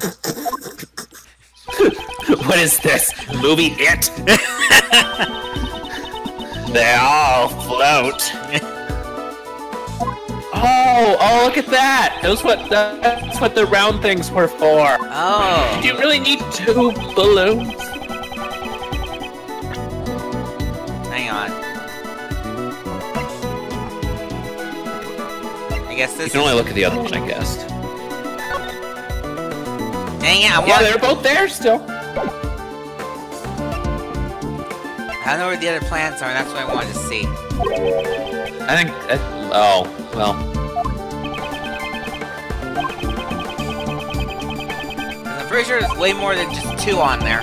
what is this? Movie It? they all float. Oh, oh, look at that! That's what the, that's what the round things were for. Oh. Do you really need two balloons? Hang on. I guess this. You can only look at the other one, I guess. Dang it! I Yeah, they're both there still. I don't know where the other planets are. That's what I wanted to see. I think. Uh, oh, well. I'm pretty sure there's way more than just two on there.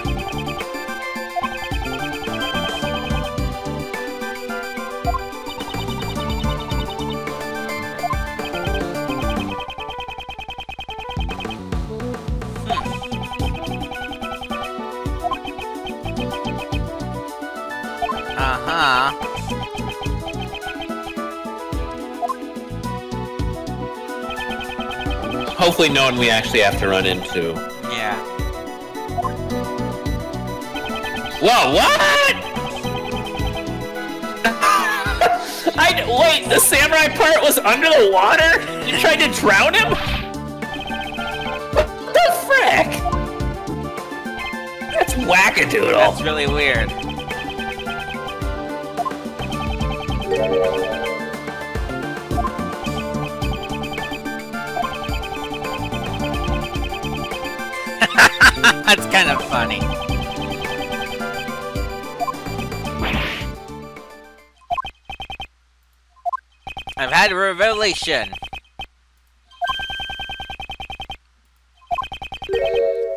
Hopefully, no one we actually have to run into. Yeah. Whoa, what? I wait. The samurai part was under the water. You tried to drown him? What the frick? That's wackadoodle. That's really weird. That's kind of funny. I've had a revelation.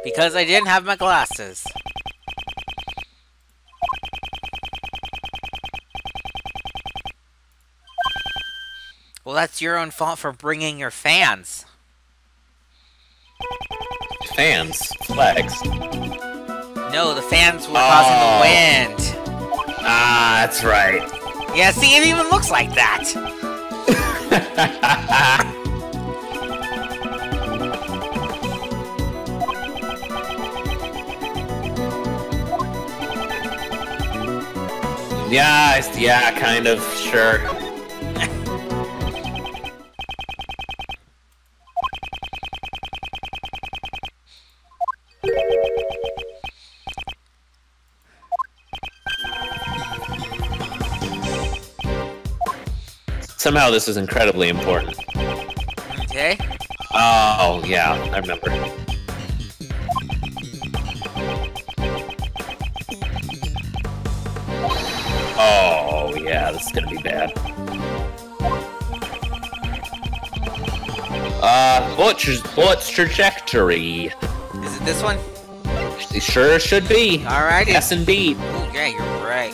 Because I didn't have my glasses. Well, that's your own fault for bringing your fans. Fans, flags. No, the fans were causing Oh. the wind. Ah, that's right. Yeah, see, it even looks like that. yeah, yeah, kind of, sure. Somehow this is incredibly important. Okay. Oh, yeah, I remember. Oh, yeah, this is gonna be bad. Uh, bullet, tra- bullet's trajectory. Is it this one? It sure should be. Alrighty. Yes, indeed. Oh, yeah, you're right.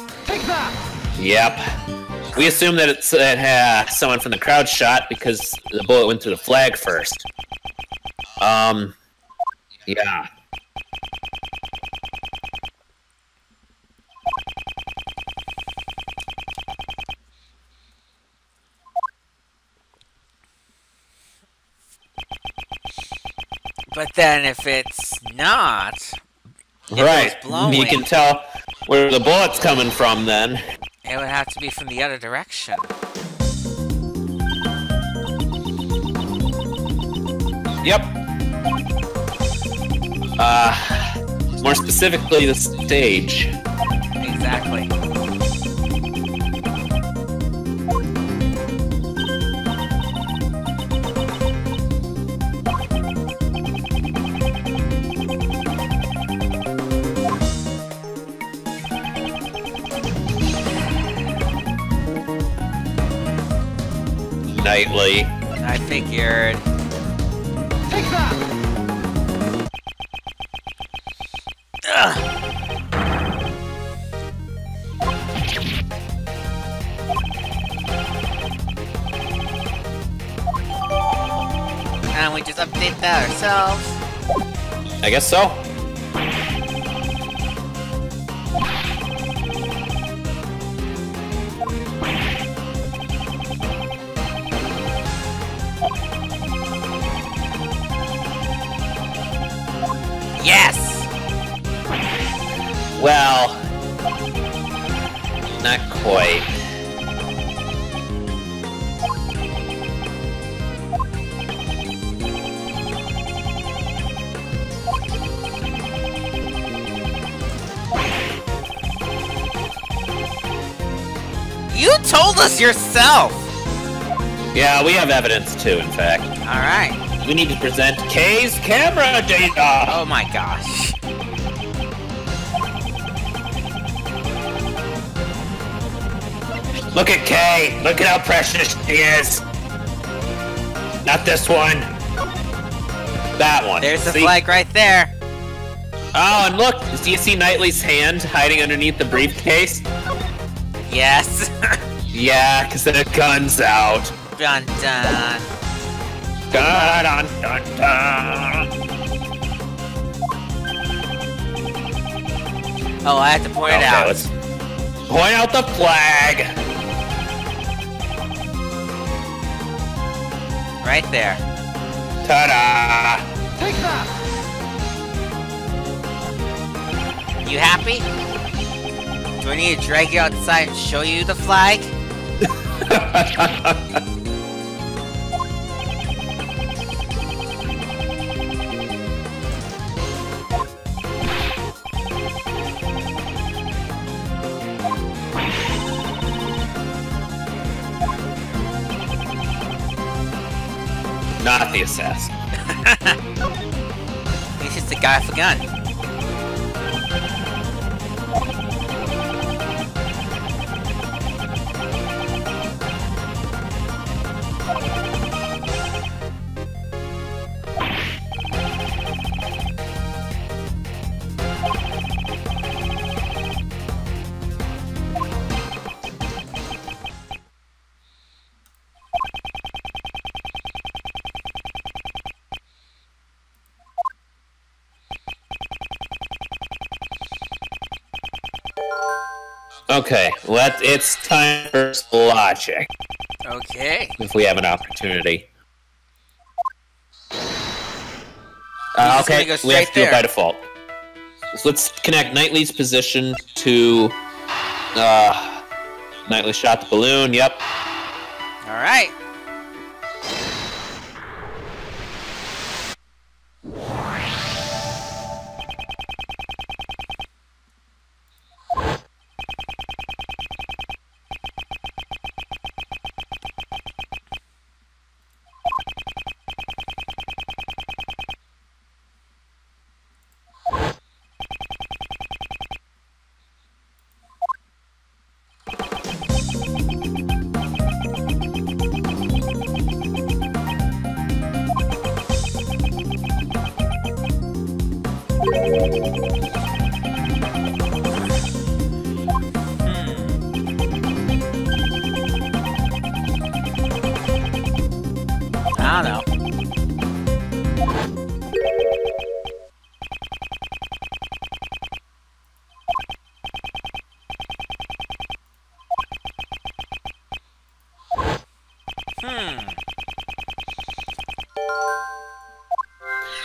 Yep. We assume that it's that uh, someone from the crowd shot because the bullet went through the flag first. Um, yeah. But then if it's not, it right. blowing. You can tell where the bullet's coming from then. It would have to be from the other direction. Yep. Uh, more specifically, the stage. Exactly. Knightley. I figured. Ugh. And we just update that ourselves. I guess so. Not quite. You told us yourself! Yeah, we have evidence too, in fact. Alright. We need to present Kay's camera data! Oh my gosh. Look at Kay! Look at how precious she is! Not this one! That one. There's the See? flag right there. Oh, and look! Do you see Knightley's hand hiding underneath the briefcase? Yes. Yeah, because the gun's out. dun dun. Dun, dun, dun, dun. Oh, I have to point it out. let's point out the flag. Right there. Ta-da! You happy? Do I need to drag you outside and show you the flag? Not the assassin. He's just a guy with a gun. Okay, let it's time for logic. Okay. If we have an opportunity. Uh, okay, go we have to do it by default. So let's connect Knightley's position to. Uh, Knightley shot the balloon. Yep.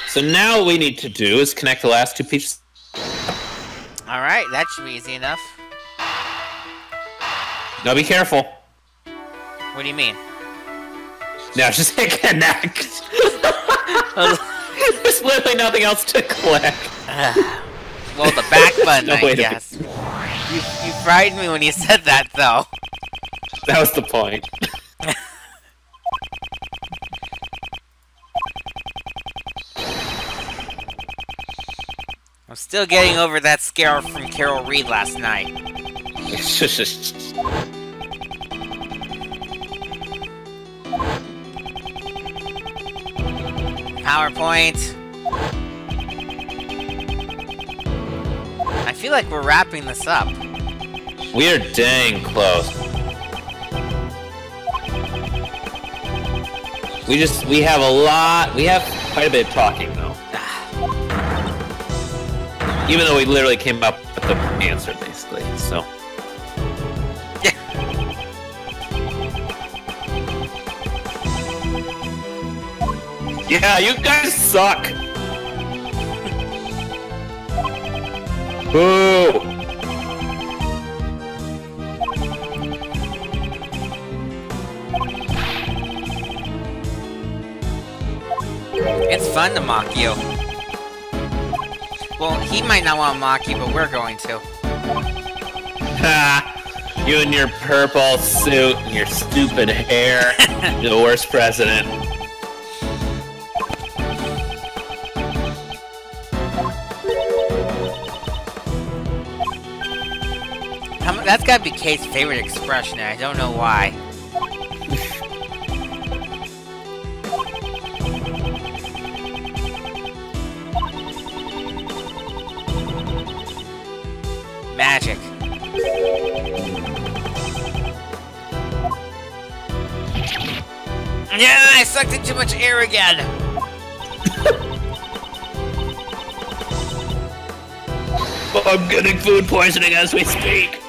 So now what we need to do is connect the last two pieces. Alright, that should be easy enough. Now be careful. What do you mean? Now just hit connect. There's literally nothing else to click. well, the back button, No I way to be- guess. You, you frightened me when you said that, though. That was the point. Still getting over that scare from Carol Reed last night. PowerPoint. I feel like we're wrapping this up. we are dang close. We just we have a lot. We have quite a bit of talking. Even though we literally came up with the answer basically. So yeah, yeah you guys suck. Boo! It's fun to mock you. Well, he might not want to mock you, but we're going to. Ha! You and your purple suit and your stupid hair. You're the worst president. That's gotta be Kay's favorite expression, and I don't know why. Yeah, I sucked in too much air again. I'm getting food poisoning as we speak.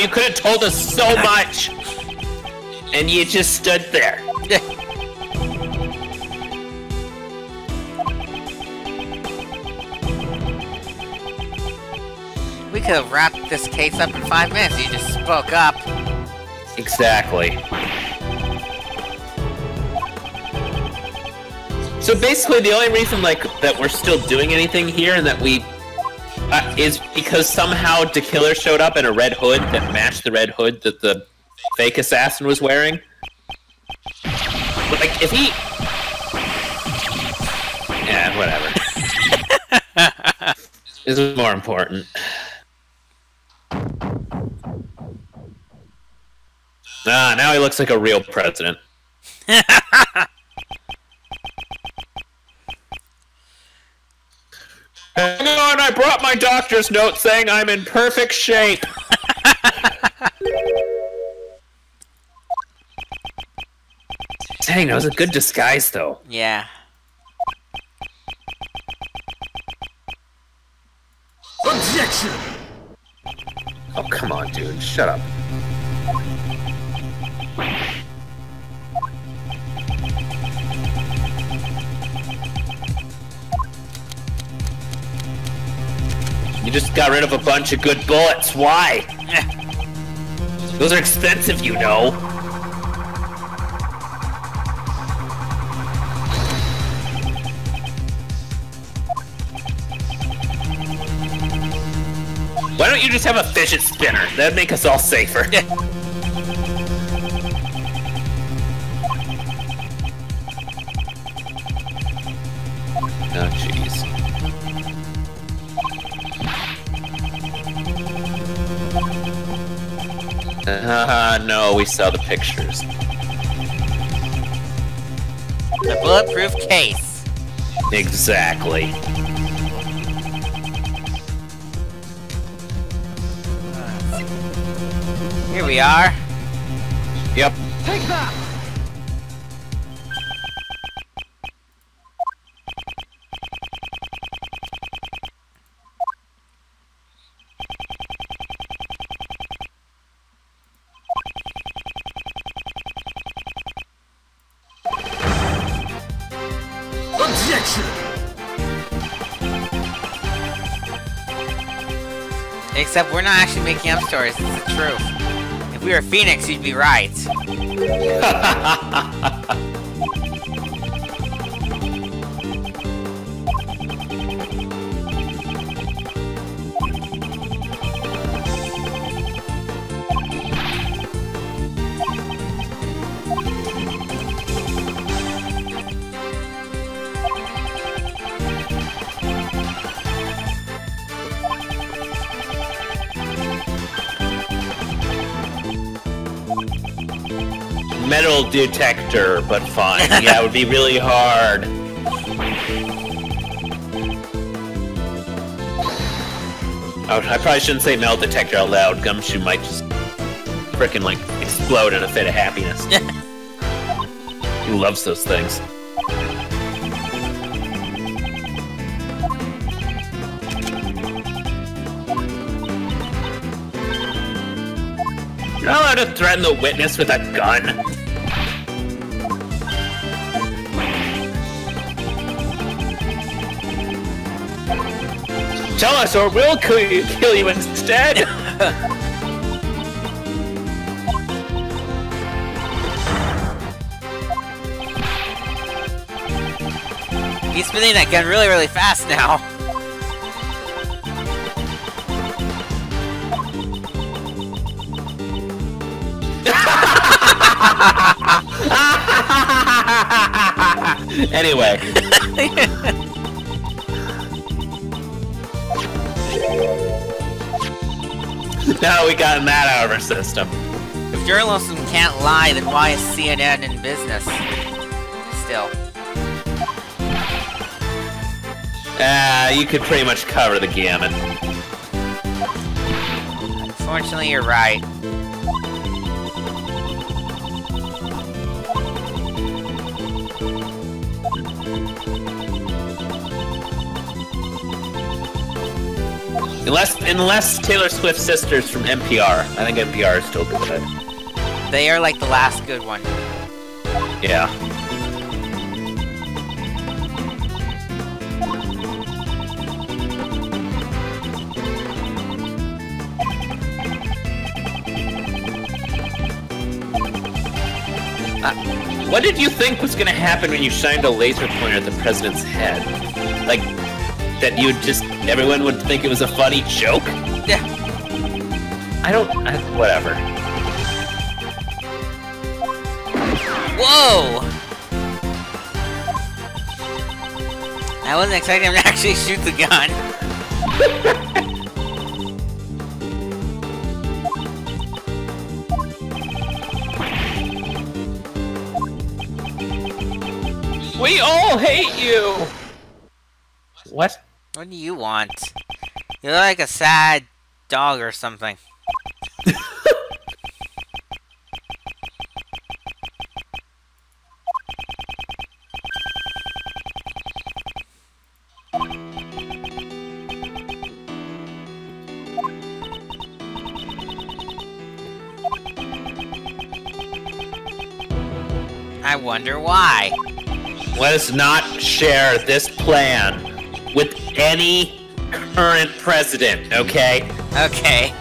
You could have told us so much. And you just stood there. We could have wrapped this case up in five minutes. You just spoke up. Exactly. So basically, the only reason like that we're still doing anything here and that we is because somehow the killer showed up in a red hood that matched the red hood that the fake assassin was wearing. Like if he, yeah, whatever. this is more important. Ah, now he looks like a real president. Hang on, I brought my doctor's note saying I'm in perfect shape. Dang, that was a good disguise, though. Yeah. Objection! Oh, come on, dude. Shut up. Just got rid of a bunch of good bullets. Why? Those are expensive, you know. Why don't you just have a fidget spinner? That'd make us all safer. Uh, no, we saw the pictures. The bulletproof case. Exactly. Here we are. Yep. Take that! Except we're not actually making up stories. It's the truth. If we were Phoenix, you'd be right. detector, but fine. yeah, it would be really hard. Oh, I probably shouldn't say metal detector out loud. Gumshoe might just frickin' like explode in a fit of happiness. he loves those things. You're not allowed to threaten the witness with a gun. Tell us or we'll kill you, kill you instead! He's spinning that gun really, really fast now. anyway. now we got that out of our system. If journalism can't lie, then why is CNN in business? Still. Uh, you could pretty much cover the gamut. Unfortunately, you're right. Unless, unless Taylor Swift sisters from NPR. I think NPR is still good. They are like the last good one. Yeah. Uh, what did you think was going to happen when you shined a laser pointer at the president's head? Like, that you would just, everyone would think it was a funny joke? Yeah. I don't, I, whatever. Whoa! I wasn't expecting him to actually shoot the gun. We all hate you! What? What do you want? You look like a sad dog or something. I wonder why. Let us not share this plan with any current president, okay? Okay.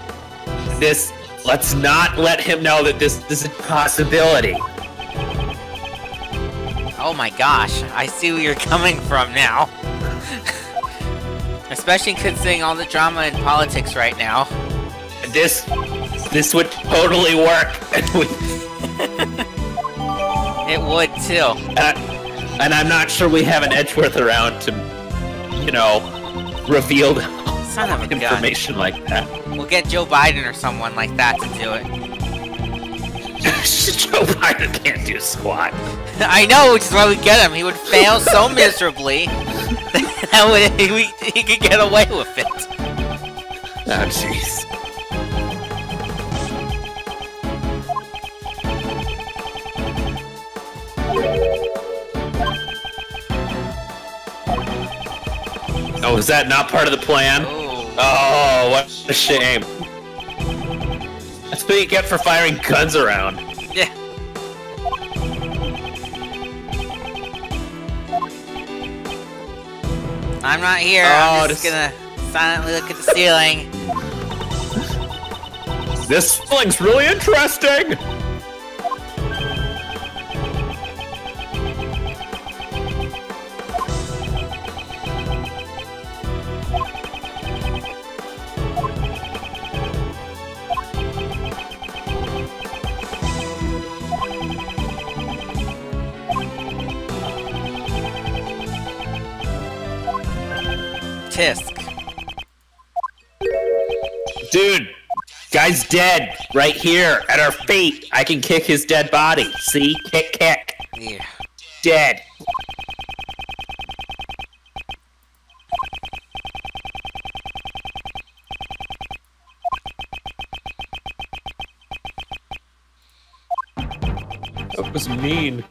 This, let's not let him know that this, this is a possibility. Oh my gosh, I see where you're coming from now. Especially considering all the drama in politics right now. This, this would totally work. It would too. Uh, and I'm not sure we have an Edgeworth around to, you know, revealed Son of a gun. information like that. We'll get Joe Biden or someone like that to do it. Joe Biden can't do squat. I know, which is why we get him. He would fail so miserably that would, he, he could get away with it. Oh, jeez. Oh, is that not part of the plan? Oh. What a shame. That's what you get for firing guns around. Yeah. I'm not here. I'm Oh, just this- gonna silently look at the ceiling. This feeling's really interesting! Guy's dead right here at our feet. I can kick his dead body. See? Kick, kick. Yeah. Dead. That was mean.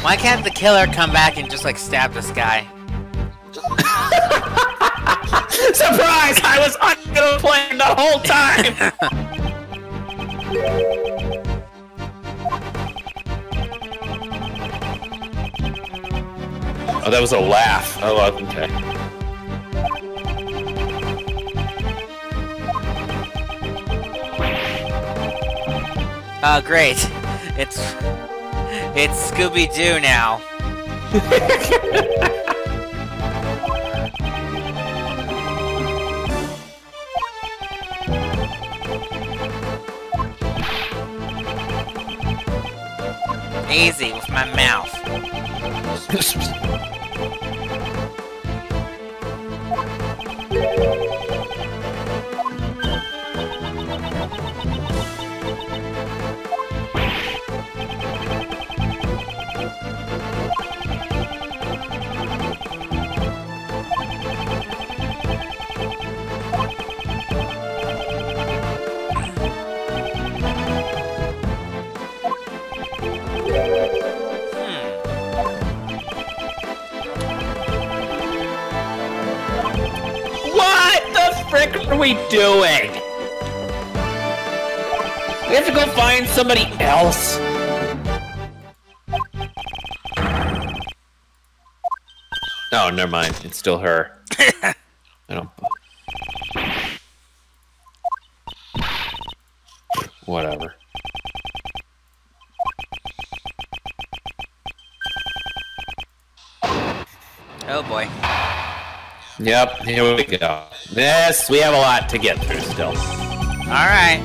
Why can't the killer come back and just like stab this guy? Surprise! I was on the plane the whole time. oh, that was a laugh. Oh, okay. Oh, great. It's it's Scooby Doo now. Easy with my mouth. frick are we doing? We have to go find somebody else. Oh, never mind. It's still her. I don't. Whatever. Yep, here we go. Yes, we have a lot to get through still. Alright.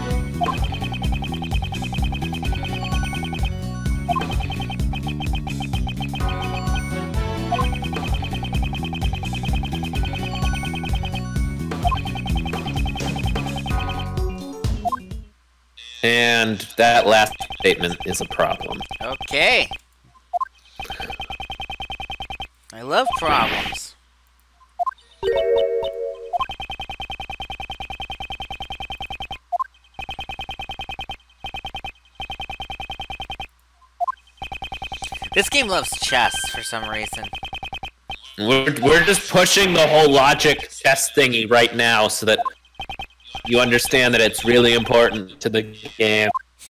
And that last statement is a problem. Okay. I love problems. This game loves chess for some reason. We're, we're just pushing the whole logic chess thingy right now so that you understand that it's really important to the game.